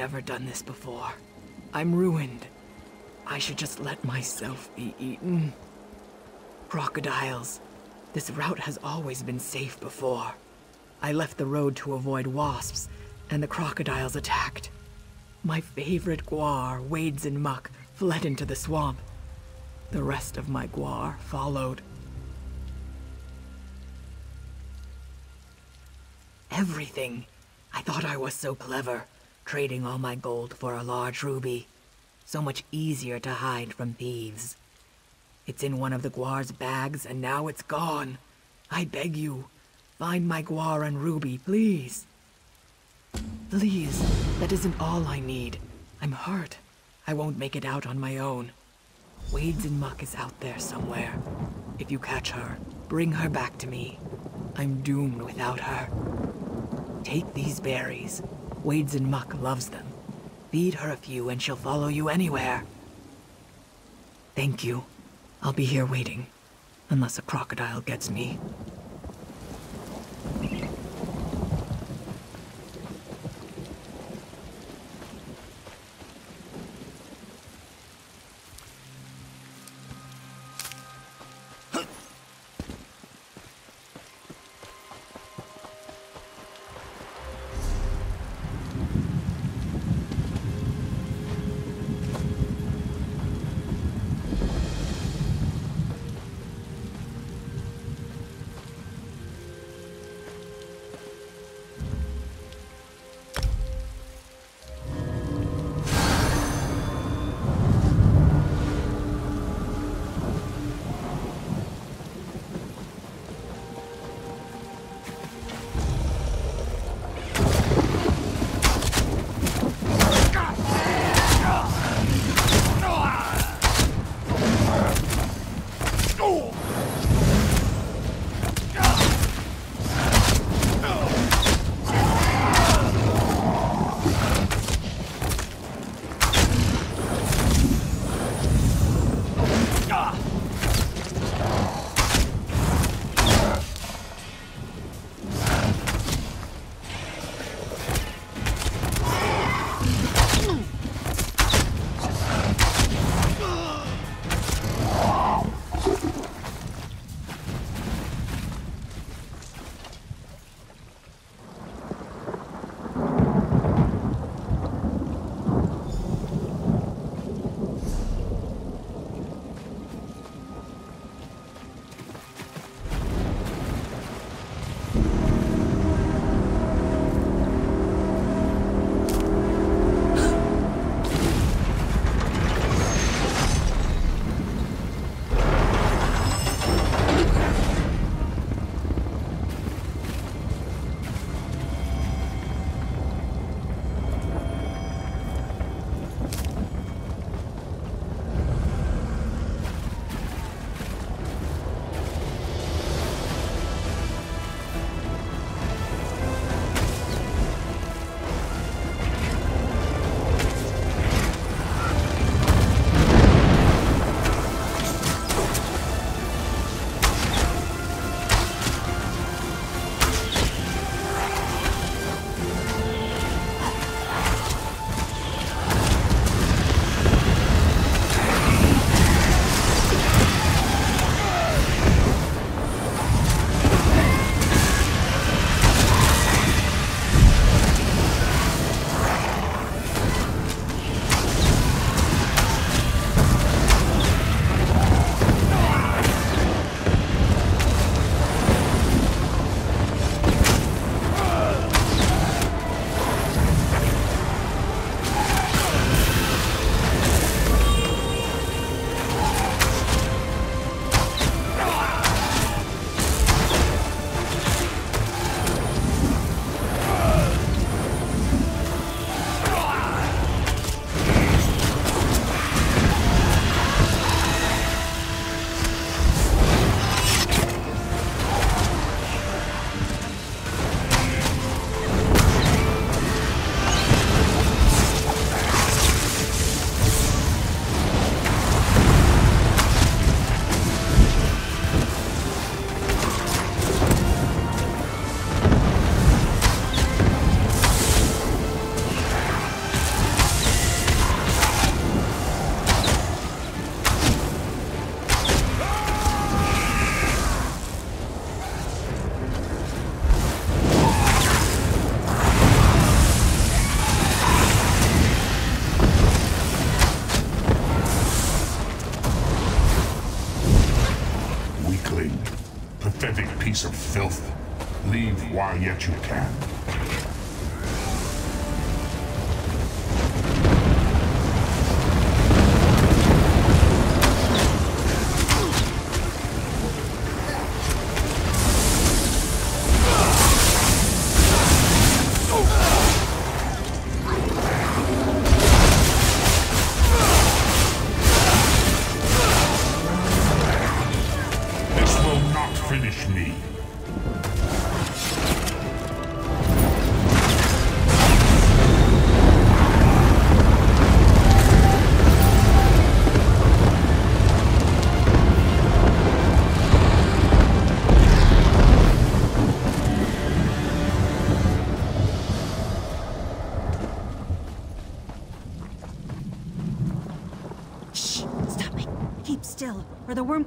never done this before. I'm ruined. I should just let myself be eaten. Crocodiles. This route has always been safe before. I left the road to avoid wasps, and the crocodiles attacked. My favorite guar, Wades and Muck, fled into the swamp. The rest of my guar followed. Everything. I thought I was so clever, trading all my gold for a large ruby. So much easier to hide from thieves. It's in one of the guar's bags, and now it's gone. I beg you, find my guar and ruby, please. Please, that isn't all I need. I'm hurt. I won't make it out on my own. Wades and Muck is out there somewhere. If you catch her, bring her back to me. I'm doomed without her. Take these berries. Wades and Muck loves them. Feed her a few and she'll follow you anywhere. Thank you. I'll be here waiting. Unless a crocodile gets me. You can. This will not finish me.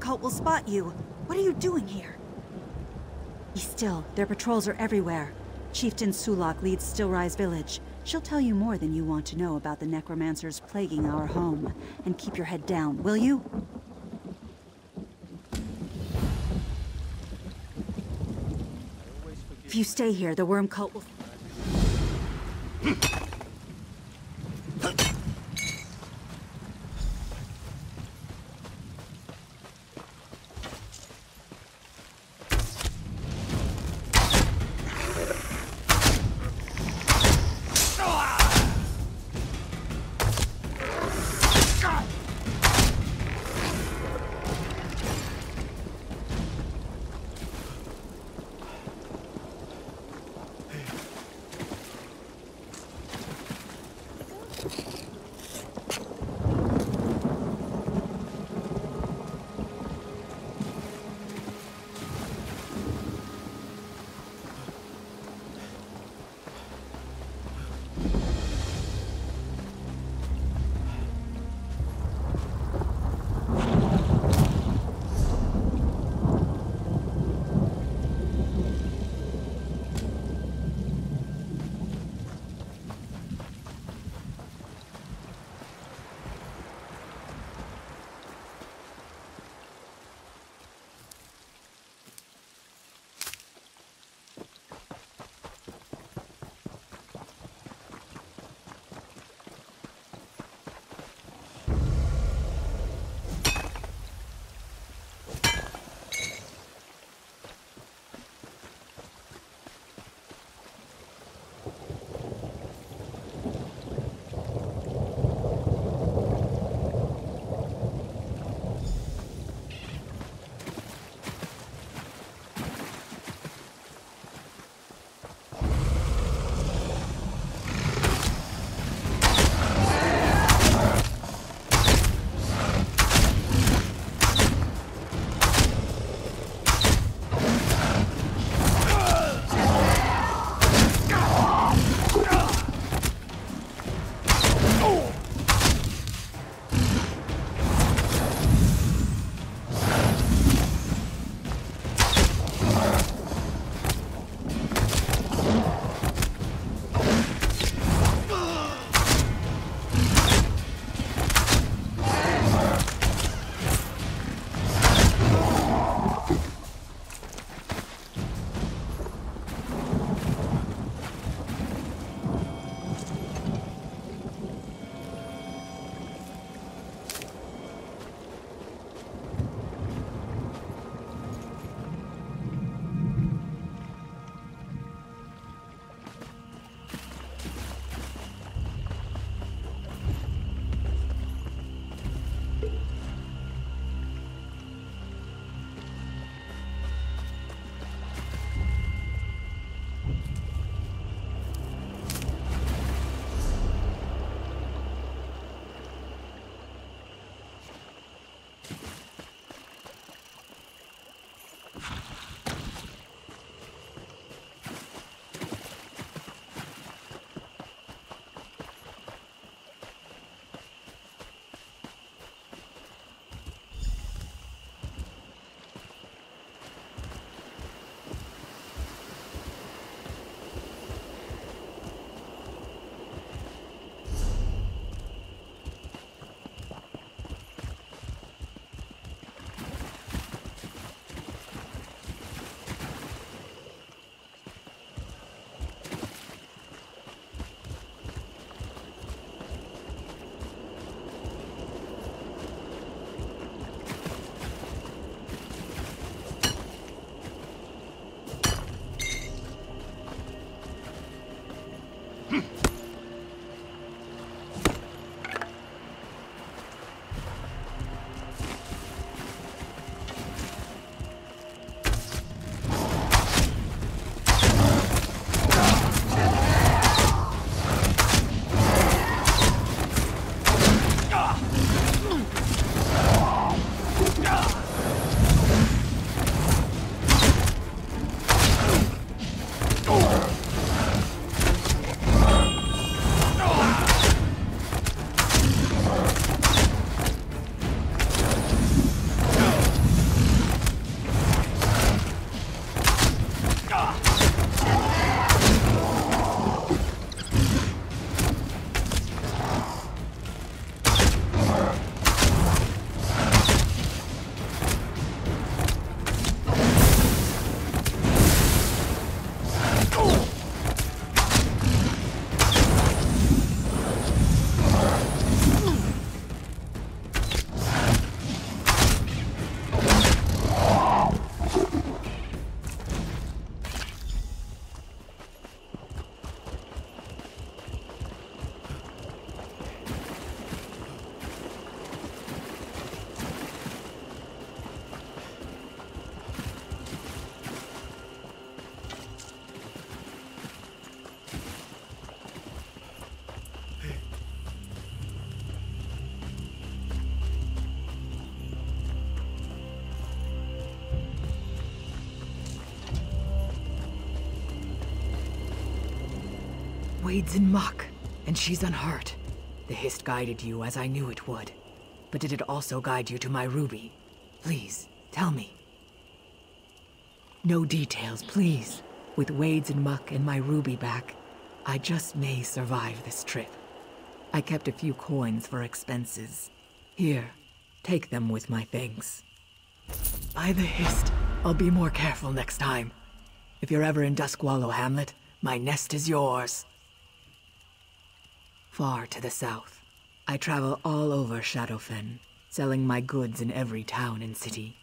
Cult will spot you. What are you doing here? Be still. Their patrols are everywhere. Chieftain Sulak leads Stillrise Village. She'll tell you more than you want to know about the necromancers plaguing our home. And keep your head down, will you? If you stay here, the worm cult will... Wade's in muck, and she's unhurt. The Hist guided you as I knew it would. But did it also guide you to my ruby? Please, tell me. No details, please. With Wade's and muck and my ruby back, I just may survive this trip. I kept a few coins for expenses. Here, take them with my thanks. By the Hist, I'll be more careful next time. If you're ever in Duskwallow Hamlet, my nest is yours. Far to the south, I travel all over Shadowfen, selling my goods in every town and city.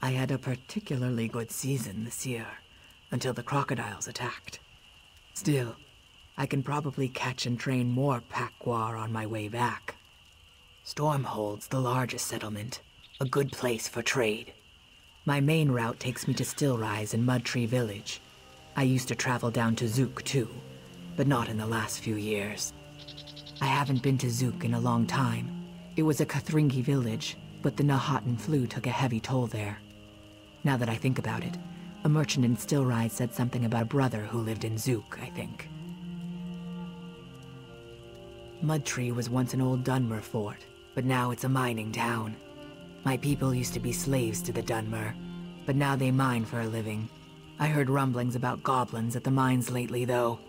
I had a particularly good season this year, until the crocodiles attacked. Still, I can probably catch and train more pack guar on my way back. Stormhold's the largest settlement, a good place for trade. My main route takes me to Stillrise and Mudtree Village. I used to travel down to Zuuk too, but not in the last few years. I haven't been to Zuuk in a long time. It was a Kothringi village, but the Knahaten flu took a heavy toll there. Now that I think about it, a merchant in Stillrise said something about a brother who lived in Zuuk, I think. Mudtree was once an old Dunmer fort, but now it's a mining town. My people used to be slaves to the Dunmer, but now they mine for a living. I heard rumblings about goblins at the mines lately, though.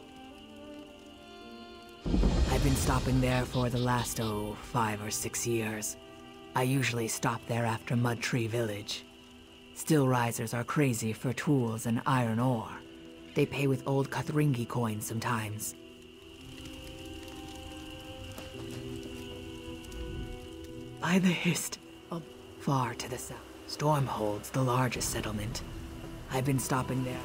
I've been stopping there for the last, oh, five or six years. I usually stop there after Mudtree Village. Still risers are crazy for tools and iron ore. They pay with old Kothringi coins sometimes. By the Hist, up far to the south. Stormhold's the largest settlement. I've been stopping there.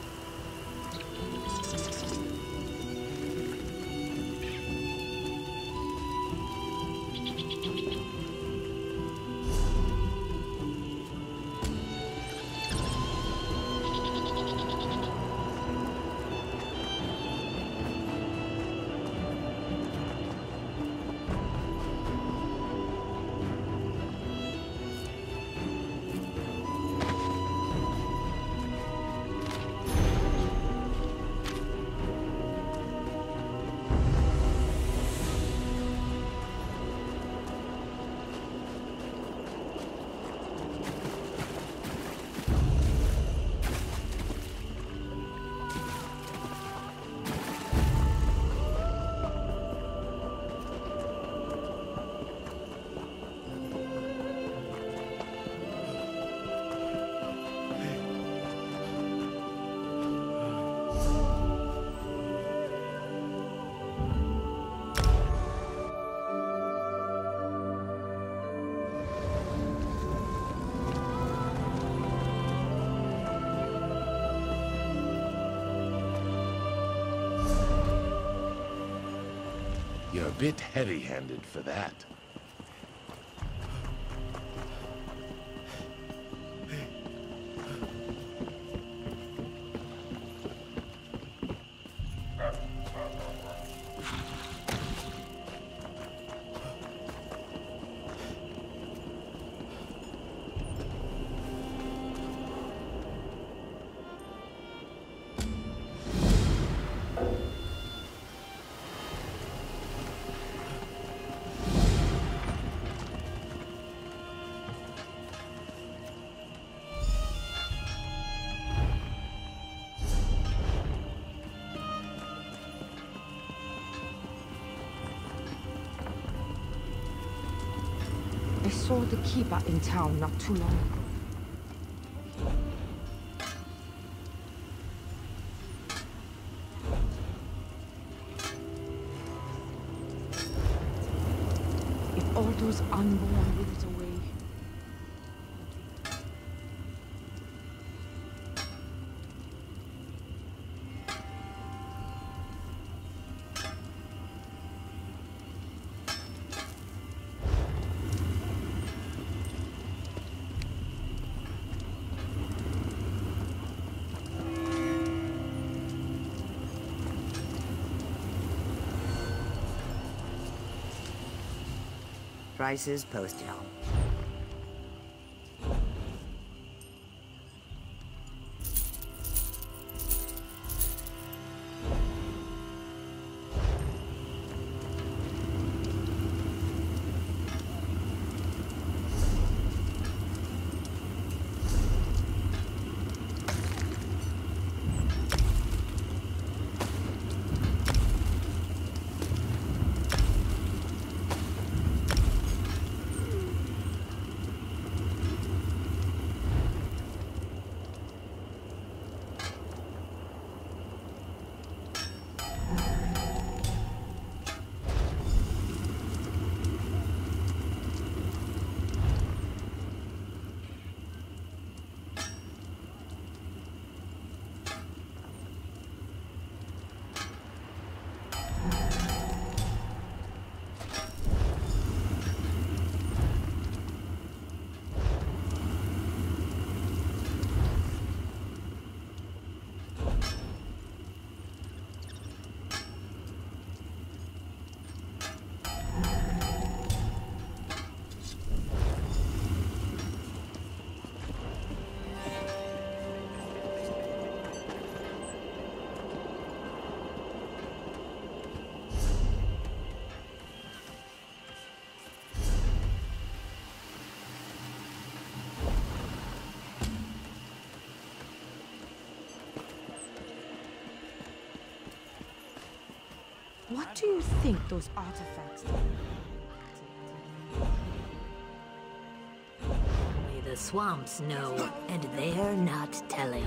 Bit heavy-handed for that. Saw the keeper in town not too long ago. If all those unborn Prices posted on. What do you think those artifacts? Only the swamps know, and they're not telling.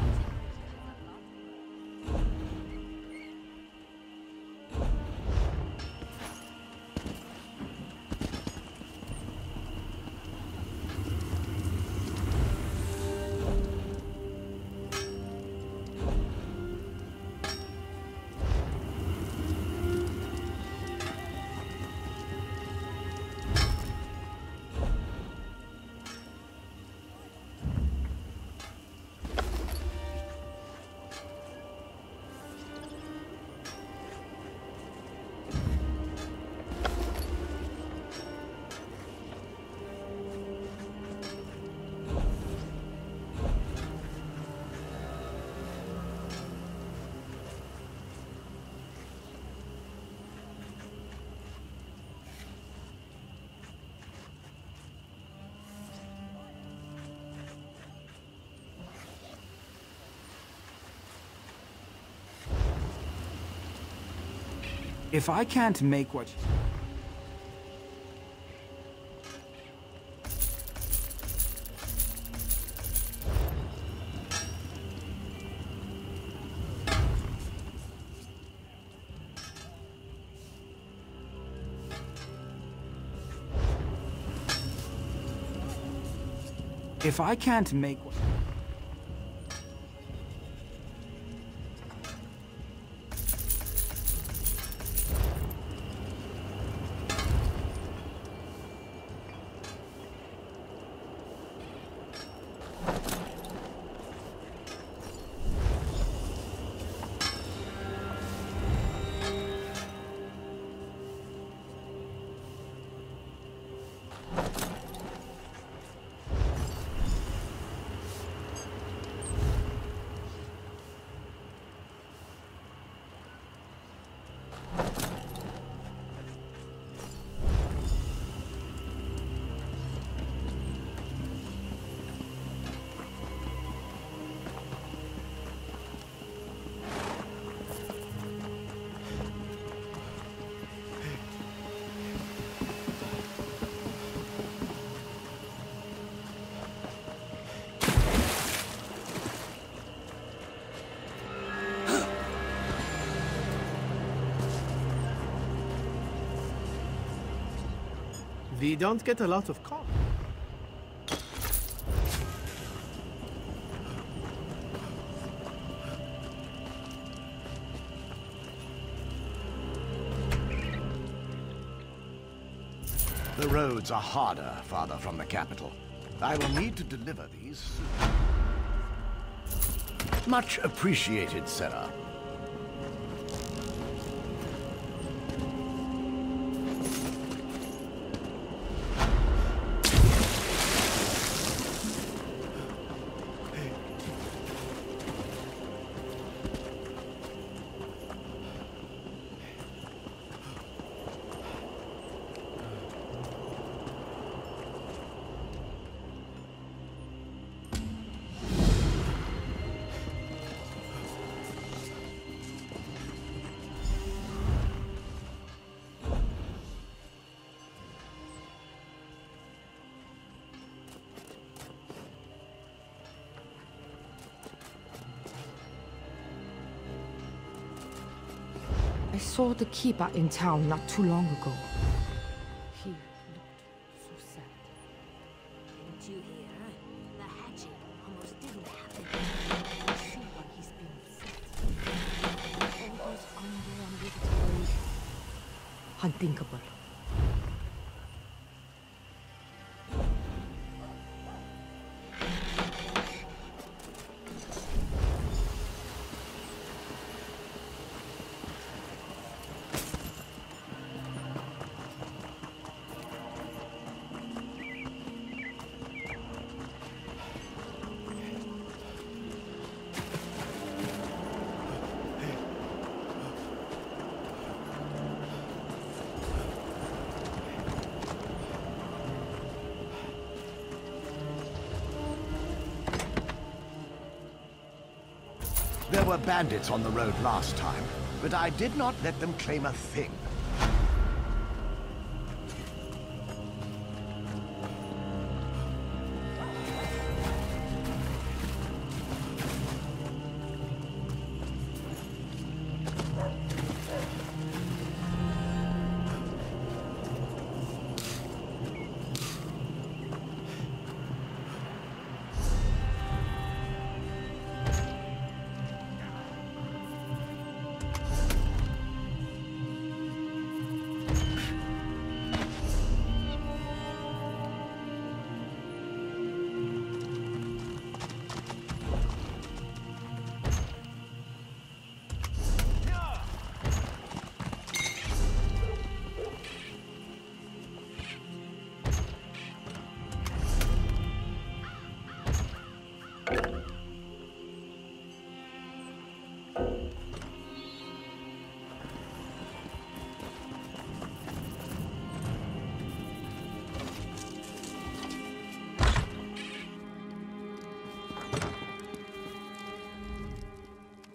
If I can't make what... If I can't make We don't get a lot of call. The roads are harder farther from the capital. I will need to deliver these soon. Much appreciated, Sarah. Saw the keeper in town not too long ago. Were bandits on the road last time. but I did not let them claim a thing.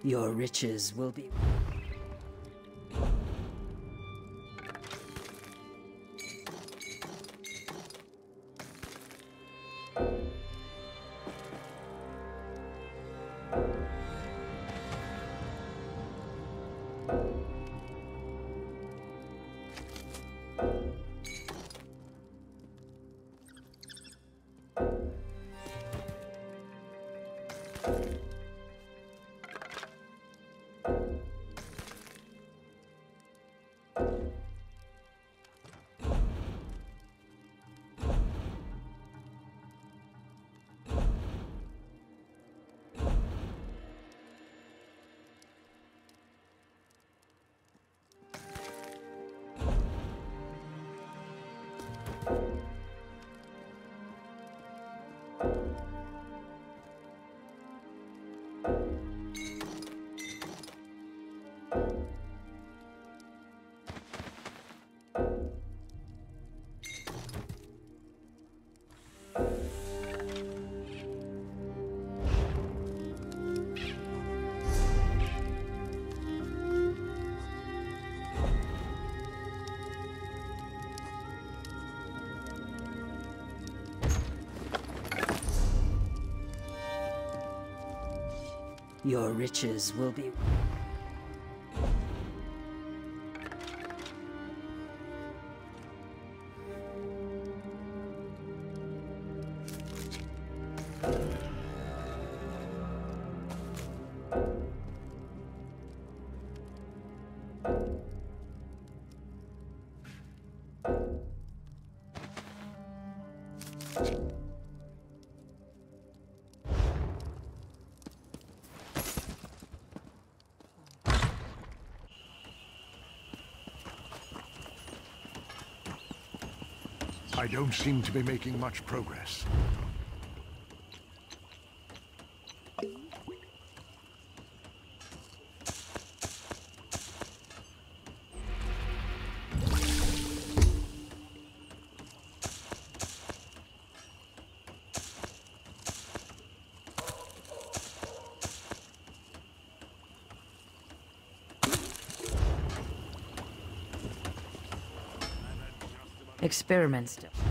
Your riches will be... Your riches will be... I don't seem to be making much progress. Experiment still.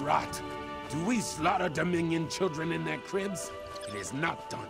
Rot. Do we slaughter Dominion children in their cribs? It is not done.